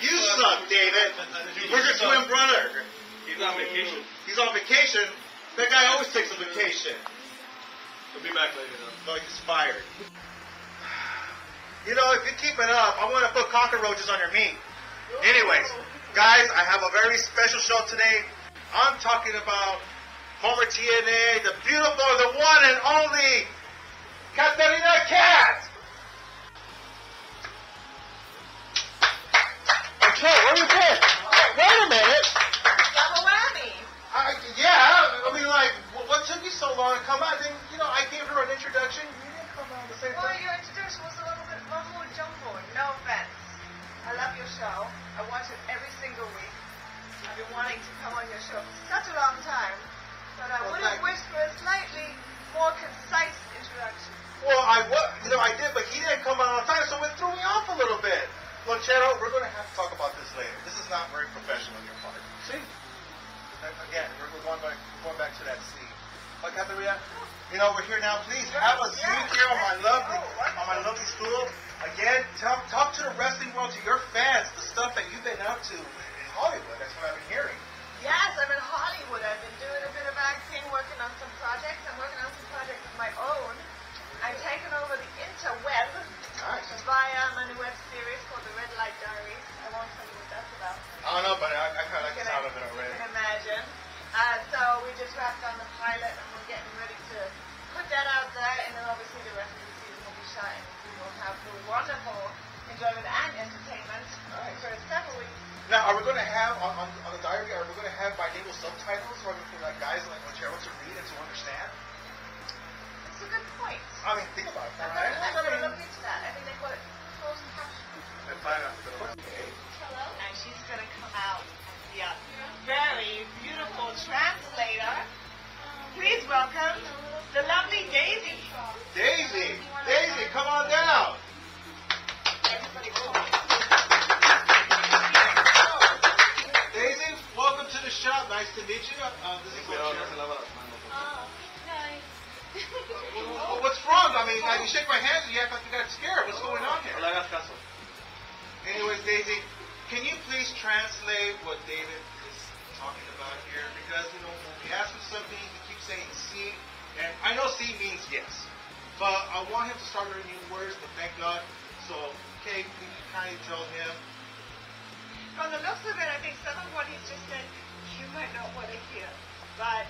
You suck, David. Where's your twin brother? He's on vacation. He's on vacation. That guy always takes a vacation. He'll be back later though. No, he's fired. You know, if you keep it up, I'm gonna put cockroaches on your meat. Anyways, guys, I have a very special show today. I'm talking about Homer TNA, the beautiful, the one and only Katarina Cat. Okay, where you been? Wait a minute. I, yeah, I mean, like, what, what took you so long to come out? Then, you know, I gave her an introduction. You didn't come out the same Well, time. your introduction was a little bit mumbo jumbo. No offense. I love your show. I watch it every single week. I've been wanting to come on your show for such a long time, but I Well, would have wished for a slightly more concise introduction. Well, I was, you know, I did, but he didn't come out on time, so it threw me off a little bit. Lunchero, we're going to have to talk about later. This is not very professional on your part. See? And Again, we're going back, going back to that scene. But Katarina, you know, we're here now. Please have a seat here on my yes. lovely, Oh, on my lovely stool. Again, talk, talk to the wrestling world, to your fans, the stuff that you've been up to in Hollywood. That's what I've been hearing. Yes, I'm in Hollywood. I've been doing a bit of acting, working on some projects. I'm working on some projects of my own. I've taken over the interweb Nice. Via new web series called The Red Light Diaries. I won't tell you what that's about. I don't know, but I, I kind of like the sound of it already. You can imagine. Uh, so we just wrapped on the pilot and we're getting ready to put that out there and then obviously the rest of the season will be shot and we will have the wonderful enjoyment and entertainment for several weeks. Now, are we going to have on, on, on the diary? Are we going to have bilingual subtitles for, for like guys like Montero to read and to understand? It's a good point. I mean, think about it. Right? Welcome the lovely Daisy. Daisy, Daisy, come on down. Daisy, welcome to the shop. Nice to meet you. Uh, this is Cuidado, no se Montero. lava las manos. Well, What's wrong? I mean, uh, you shake my hand and you act like you got scared. What's going on here? le hagas caso. Anyways, Daisy, can you please translate what David is talking about here? Because, you know, when we ask him something, he saying see, and I know see means yes. But I want him to start learning new words, but thank God. So, okay, can you kind of tell him? From the looks of it, I think some of what he's just said you might not want to hear. But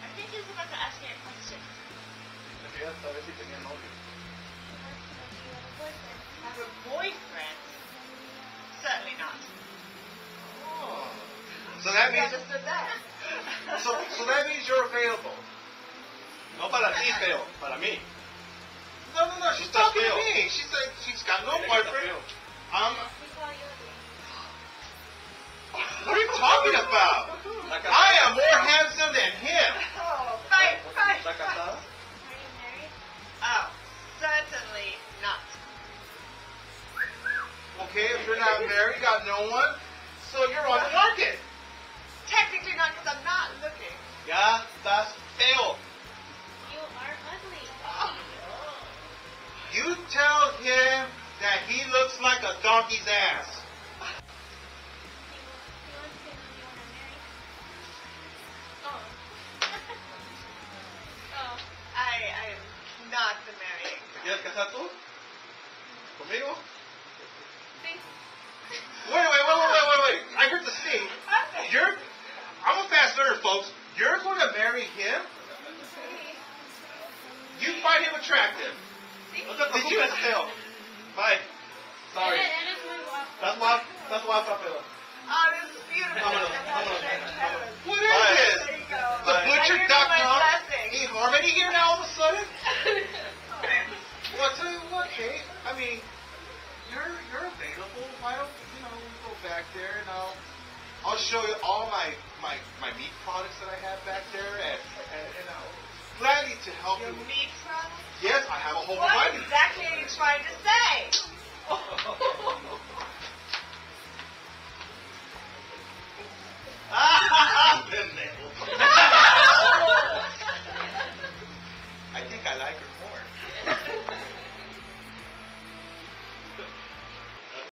I think he's about to ask me a question. Me quería saber si tenía novio. Have a boyfriend? Certainly not. Oh. So that means, understood that? So, so that means you're available. No para ti, feo. Para mí. No, no, no, she's Está talking to me. She's like, she's got no Dile que está boyfriend. Um, what are you talking about? I am more handsome than him. Oh, fight, fight, ¿Está fight. casada? Oh, certainly not. Okay, if you're not married, got no one, so you're on the market. Like a donkey's ass. Oh. Oh, I, I am not the marrying. Quieres casar tú? ¿Conmigo? Wait, wait, wait, wait, wait, wait, wait. I heard the sting. You're, I'm a fast learner, folks. You're going to marry him? You find him attractive. Did you- preocupes. Bye. Sorry. Estás guapa, estás guapa, pero. Oh, this is beautiful. Vámonos, vámonos. What is this? The I give you my butcher.com? blessing. Hey, Harmony here now all of a sudden? Tell you what, Kate. I mean, you're you're available. Why don't you know we go back there and I'll I'll show you all my my my meat products that I have back there and and, and I'll gladly to help Your you. meat product? Yes, I have a whole What variety. exactly are you trying to